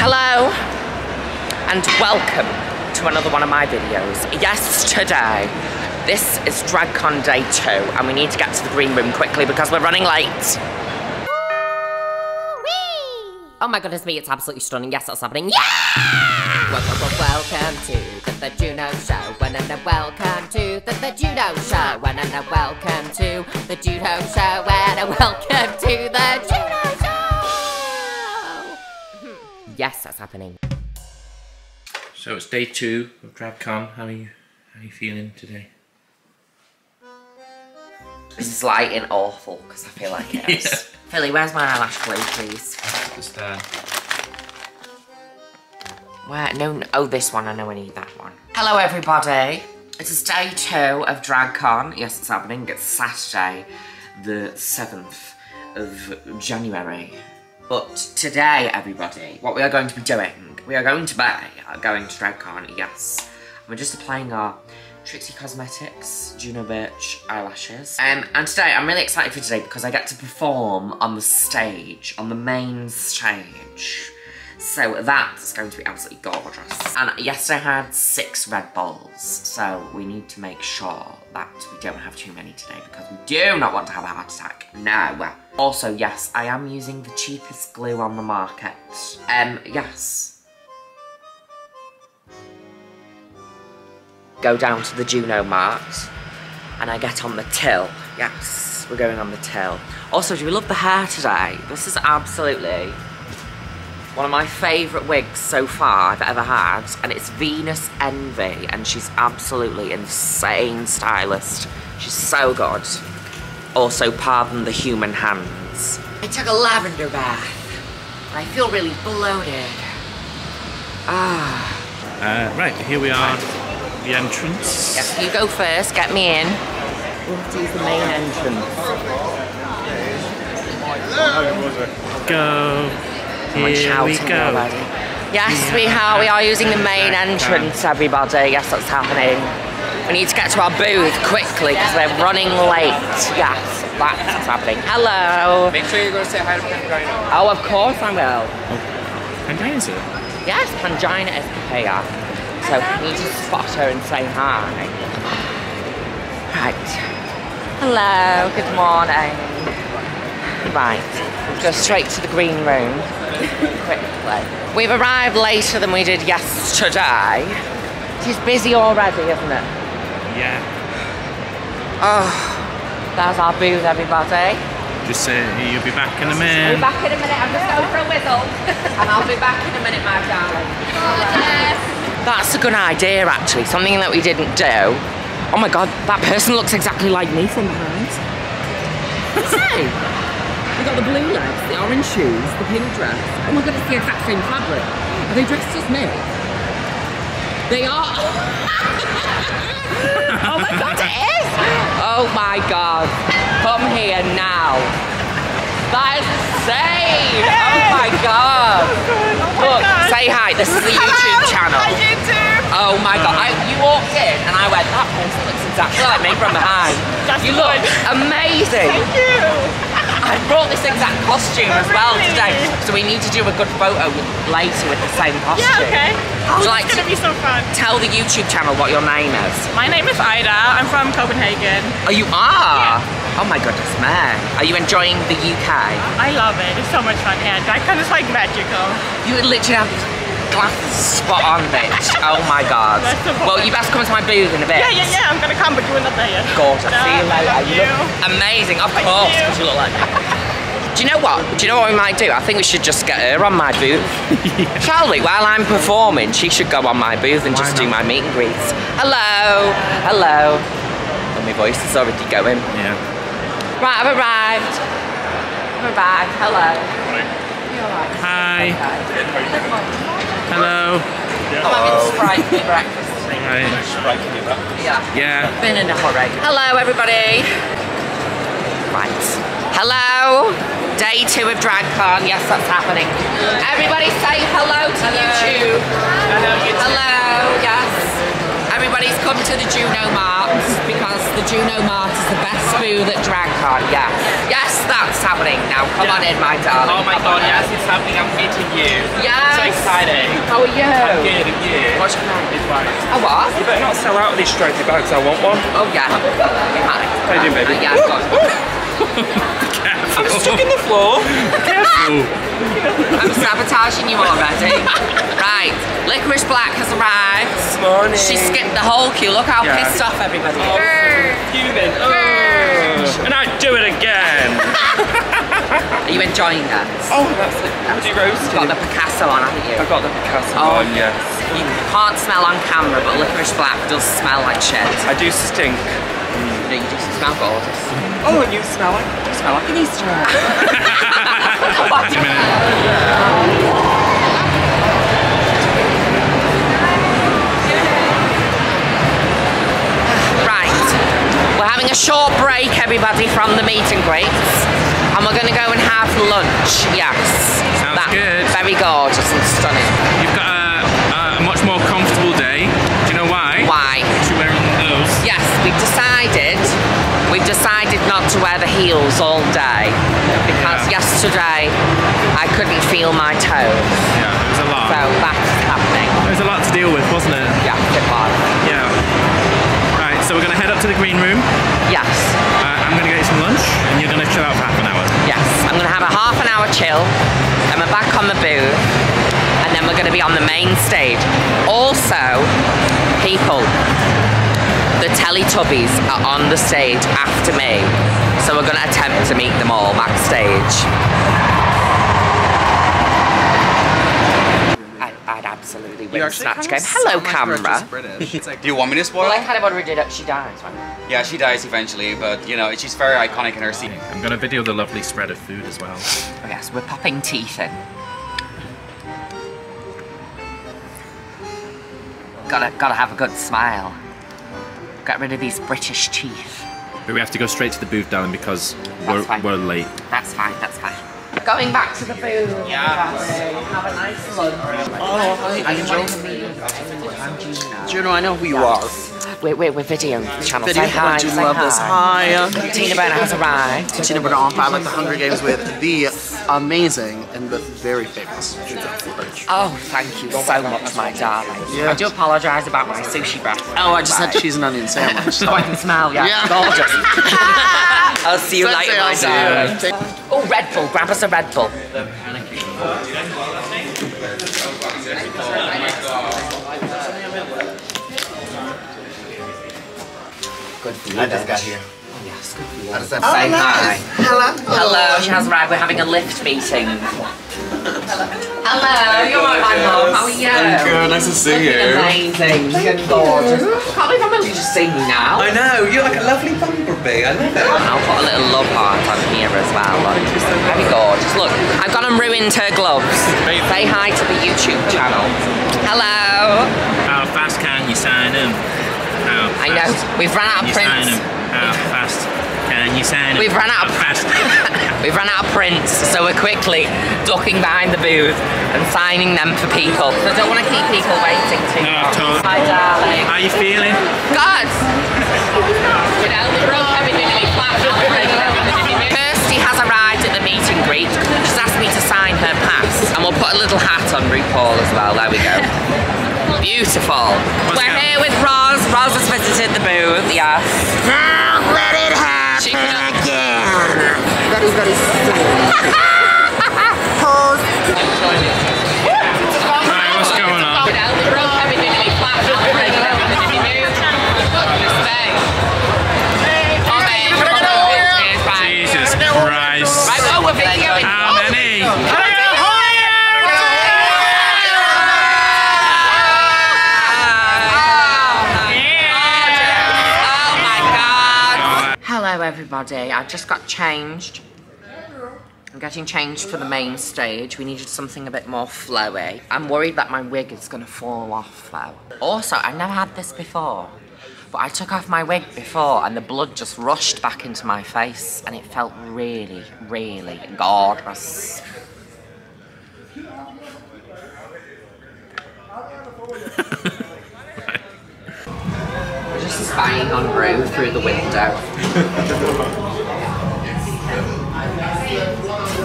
Hello and welcome to another one of my videos. Yes, today, this is DragCon Day 2 and we need to get to the green room quickly because we're running late. Oh my goodness me, it's absolutely stunning. Yes, that's happening. Yeah! Well, well, well, welcome to the, the Juno Show. Well, and welcome to the, the Juno Show. Well, and welcome to the Juno Show. And uh, welcome Yes, that's happening. So it's day two of DragCon. How are you? How are you feeling today? This is lighting awful because I feel like it is. Yeah. Philly, where's my eyelash glue, please? Just there. Where? No, no, oh, this one. I know I need that one. Hello, everybody. It is day two of DragCon. Yes, it's happening. It's Saturday, the 7th of January. But today, everybody, what we are going to be doing, we are going to be going to DragCon, yes. We're just applying our Trixie Cosmetics Juno Birch eyelashes. Um, and today, I'm really excited for today because I get to perform on the stage, on the main stage. So that's going to be absolutely gorgeous. And yesterday I had six Red Bulls, so we need to make sure that we don't have too many today because we do not want to have a heart attack. No. Also, yes, I am using the cheapest glue on the market. Um, yes. Go down to the Juno Mart and I get on the till. Yes, we're going on the till. Also, do we love the hair today? This is absolutely one of my favourite wigs so far I've ever had, and it's Venus Envy, and she's absolutely insane stylist. She's so good. Also, pardon the human hands. I took a lavender bath. I feel really bloated. Ah. Uh, right, here we are, the entrance. Yes, you go first, get me in. We'll use the main entrance. Go. Here we go. already. Yes, we are. We are using the main entrance, everybody. Yes, that's happening. We need to get to our booth quickly because we're running late. Yes, that's what's happening. Hello. Make sure you go say hi to Pangina. Oh, of course I will. Oh, Pangina's here. Yes, Pangina is here. So we need to spot her and say hi. Right. Hello, good morning. Right, we'll go straight to the green room quickly. We've arrived later than we did yesterday. It is busy already, isn't it? Yeah. Ah. Oh, there's our booth, everybody. Just say you'll be back in a I'll be minute. back in a minute. I'm just going for a whistle. and I'll be back in a minute, my darling. That's a good idea, actually. Something that we didn't do. Oh my god, that person looks exactly like me from behind. Say, we got the blue legs, the orange shoes, the pink dress. Oh my god, it's the exact same fabric. Are they dressed as me? They are. oh my god, it is! Oh my god. Come here now. That is insane! Oh my god! Look, say hi. This is the YouTube channel. Oh my god! I, you walked in and I went, that person looks exactly like me from behind. you look amazing. Thank you. I brought this exact costume as well today, so we need to do a good photo later with the same costume. Yeah, okay. Oh, like it's to gonna be so fun. tell the YouTube channel what your name is? My name is Ida. I'm from Copenhagen. Oh, you are? Oh my goodness, man. Are you enjoying the UK? I love it. It's so much fun. Yeah, DragCon is like magical. You literally have glasses spot on, bitch. Oh my god. Well, you best come to my booth in a bit. Yeah, yeah, yeah. I'm gonna come, but you are not there yet. Gorgeous. See you Yeah, I later. love You you. look amazing, of Thank course, because you look like me. Do you know what? Do you know what we might do? I think we should just get her on my booth. Shall we? While I'm performing, she should go on my booth and just do my meet and greets. Hello. Hello. And my voice is already going. Yeah. Right, I've arrived. I've arrived. Hello. You alright? Hi. Okay. Hello. I'm having Sprite for breakfast. Right. Yeah. Yeah. Been in a hurry. Hello, everybody. Right. Hello. Day two of DragCon. Yes, that's happening. Everybody say hello to YouTube. Hello, YouTube. Hello. Yes. Everybody's come to the Juno Mart because the Juno Mart is the best food at DragCon. Yes. Yes, that's happening now. Come on in, my darling. Oh my Come god, yes, it's happening. I'm meeting you. Yes. So exciting. How are you? I'm good, and you? What's your name? It's right. Oh, what? You better not sell out of these stripy bags, I want one. Oh, yeah. Hi. How you doing, baby? Uh, yeah, good. I'm stuck in the floor. I'm sabotaging you already. right, Liquorice Black has arrived. This Morning. She skipped the whole queue. Look how Yeah. pissed off everybody is. Fuming. Oh. And I do it again. Are you enjoying that? Oh, that's it. Woody roasted. Got the Picasso on, haven't you? I've got the Picasso Oh. on, yes. You can't smell on camera, but Liquorice Black does smell like shit. I do stink. Mm, no, you just smell gorgeous. Oh, and you smell like you smell like an Easter egg. Wait a minute. Right, we're having a short break, everybody, from the meet and greets, and we're going to go and have lunch. Yes, Sounds good. Very gorgeous and stunning. You've got a, a much more comfortable day. Do you know why? Why? You're wearing those. Yes, we've decided. We've decided not to wear the heels all day because Yeah. yesterday I couldn't feel my toes. Yeah, it was a lot. So that's happening. There was a lot to deal with, wasn't it? Yeah, it was. Yeah. Right, so we're going to head up to the green room. Yes, Uh, I'm going to get you some lunch, and you're going to chill out for half an hour. yes. I'm going to have a half an hour chill, and we're back on the booth, and then we're going to be on the main stage. Also, people, the Teletubbies are on the stage after me, so we're going to attempt to meet them all backstage. I, I'd absolutely win Snatch Game. Hello, camera. Like, Do you want me to spoil? Well, I it? kind of already did it. She dies, right? Yeah, she dies eventually, but you know, she's very iconic in her scene. I'm going to video the lovely spread of food as well. Oh, yes, we're popping teeth in. Gotta, gotta have a good smile. Get rid of these British teeth. But we have to go straight to the booth, darling, because we're, we're late. That's fine, that's fine. Going back to the booth. Yeah. Have a nice lunch. Oh, hi, Angel. Juno, I know who you are. We're, we're, we're video channel. Video, Say hi. I do say love this. hi. Hi. Uh, Tina Burner has arrived. Tina Burner on Five like the Hunger Games with the amazing and the very famous Oh, thank you so much, my darling. Yeah. I do apologise about my sushi breath. Oh, I just had cheese and onion sandwich. So I can smell, yeah. Yeah. Gorgeous. I'll see you Say later, my hi darling. Oh, Red Bull. Grab us a Red Bull. Good for you. I just got here. Oh, yes, good for you. I just have Say hi. Hello. Hello, she has arrived. We're having a lift meeting. Hello, you're right, my mum. How are you? Good, nice to see Looking you. amazing. Looking gorgeous. Can't believe I'm you just seeing me now. I know, you're like a lovely bumblebee. I love it. I'll put a little love heart on here as well. Look. Very gorgeous. Look, I've gone and ruined her gloves. Say hi to the YouTube channel. Hello. How fast can you sign in? I know. We've run out of prints. How fast can you sign? We've run out of fast? We've run out of prints, so we're quickly ducking behind the booth and signing them for people. So I don't want to keep people waiting too No, long. totally. Hi, darling. How are you feeling? God! You know, the road everything flat. Kirsty has arrived at the meet and greet. She's asked me to sign her pass, and we'll put a little hat on RuPaul as well. There we go. Beautiful. What's We're here with Roz. Roz has visited the booth, yes. Let it happen She again. Very, very soon. Hello everybody, I just got changed. I'm getting changed for the main stage. We needed something a bit more flowy. I'm worried that my wig is gonna fall off though. Also, I've never had this before. But I took off my wig before and the blood just rushed back into my face and it felt really, really gorgeous. spying on Ru through the window.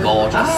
gorgeous.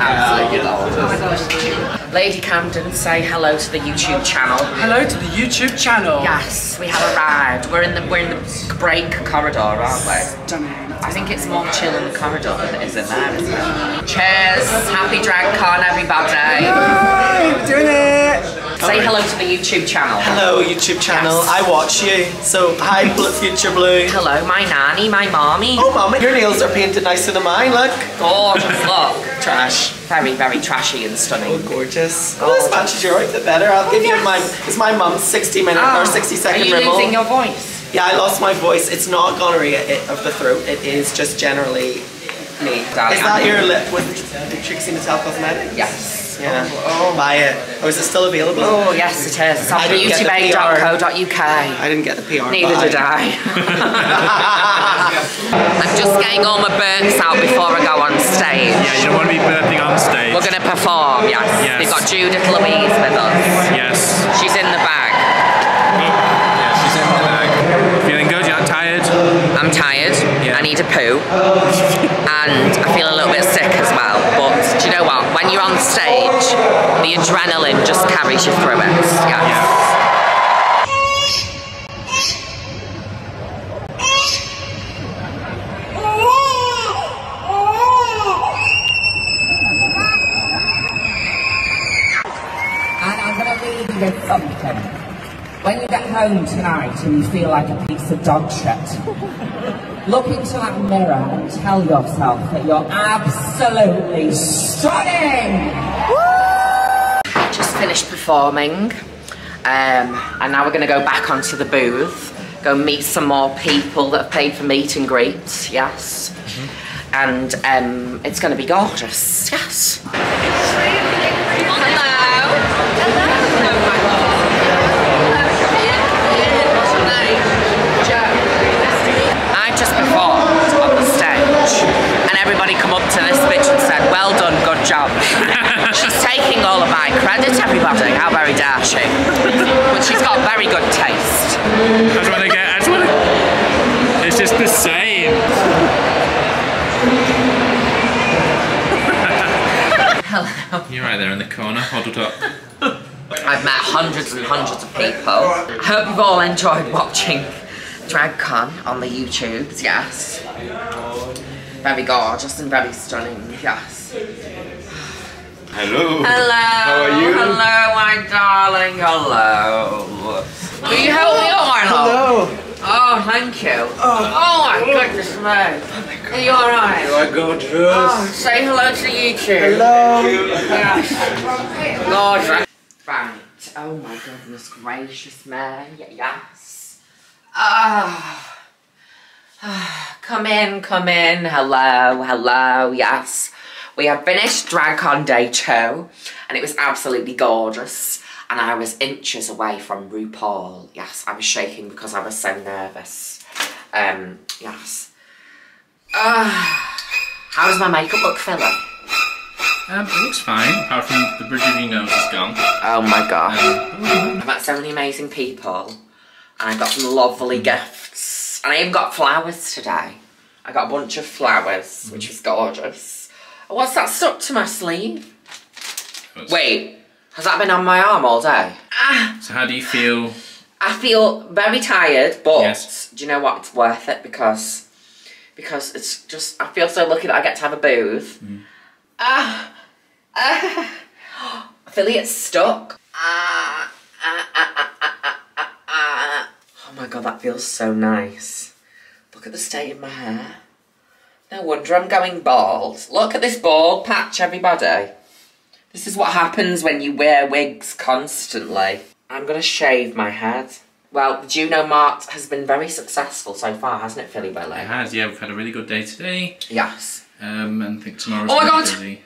Absolutely gorgeous. Lady Camden, say hello to the YouTube channel. Hello to the YouTube channel. Yes, we have arrived. We're in the we're in the break corridor, aren't we? Stunning. I think it's more chill in the corridor than it is in there, isn't it? Cheers! Happy Drag Con, everybody! Yay, doing it. Say hello to the YouTube channel. Hello, YouTube channel. Yes. I watch you. So, hi, Future Blue. Hello, my nanny, my mommy. Oh, mommy, your nails are painted nicer than mine. Look, Gorgeous, look. trash. Very, very trashy and stunning. Oh, gorgeous. Oh, this matches your outfit better. I'll oh, give you my. It's my mum's 60 minute or ah, 60 Are second you rimmel. losing your voice? Yeah, I lost my voice. It's not gonorrhea of the throat. It is just generally me. Darling, Is that I'm- your lip with the Trixie Mattel Cosmetics? Yes. Yeah. Oh, oh. Buy it. Oh, is it still available? Oh, yes, it is. It's on I didn't get the PR. I didn't get the PR. Neither but did I. I'm just getting all my burps out before I go on stage. Yeah, you don't want to be burping on stage. We're going to perform, yes. Yes. We've got Judith Louise with us. Yes. She's in the bag. Oh, yeah, she's in the bag. Feeling good? You're not tired? I'm tired. Yeah. I need a poo. and I feel a little bit sick as well. But do you know what? When you're on stage, the adrenaline just carries you through it. Yes. Yeah. And I'm going to leave you with something. When you get home tonight and you feel like a piece of dog shit, look into that mirror and tell yourself that you're absolutely stunning! Just finished performing. Um, and now we're going to go back onto the booth, go meet some more people that have paid for meet and greets, yes. And um, it's going to be gorgeous, yes. I just performed on the stage and everybody come up to this bitch and said, well done, good job. she's taking all of my credit, everybody. How very dare she? But she's got very good taste. I just want to get. I just want to. It's just the same. Hello. You're right there in the corner, huddled up. I've met hundreds and hundreds of people. I hope you've all enjoyed watching DragCon on the YouTubes, yes. Very gorgeous and very stunning, yes. Hello. Hello. How are you? Hello, my darling. Hello. Will you help me on, my love? Hello. Oh, thank you. Oh, oh my goodness me. Are you alright? I got dressed. Oh, say hello to YouTube. Hello. Yes. Gorgeous. Right. Oh my goodness gracious me. Yes. Ah. Ah, come in, come in. Hello, hello, yes. We have finished DragCon Day 2 and it was absolutely gorgeous. And I was inches away from RuPaul. Yes, I was shaking because I was so nervous. Um, yes. Ah. how does my makeup look, Philip? Um, it looks fine, apart from the bridge of your nose is gone. Oh my gosh. I've met so many amazing people and I've got some lovely gifts. And I even got flowers today. I got a bunch of flowers, which was gorgeous. Oh, What's that stuck to my sleeve? Wait, has that been on my arm all day? Ah, So how do you feel? I feel very tired, but Yes. do you know what? It's worth it because because it's just I feel so lucky that I get to have a booth. Ah, ah, Philly, it's stuck. Ah, ah, ah, ah, ah, ah, ah, ah. My god, that feels so nice. Look at the state of my hair. No wonder I'm going bald. Look at this bald patch, everybody. This is what happens when you wear wigs constantly. I'm gonna shave my head. Well, the Juno Mart has been very successful so far, hasn't it, Philly Billy? It has, yeah, we've had a really good day today. Yes. Um, and I think tomorrow's Oh my God! busy.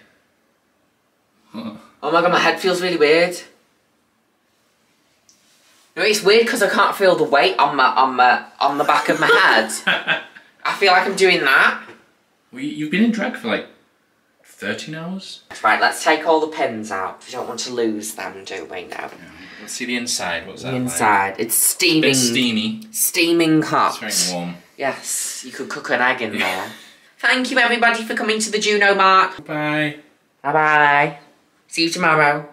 Oh. Oh my god, my head feels really weird. No, it's weird because I can't feel the weight on my on my on the back of my head. I feel like I'm doing that. Well, you- you've been in drag for like 13 hours. Right, let's take all the pins out. We don't want to lose them, do we? No. Let's see the inside. What's that The like? inside. It's steaming. Bit steamy. Steaming hot. It's very warm. Yes, you could cook an egg in there. Thank you everybody for coming to the Juno Mart. Bye. Bye bye. See you tomorrow.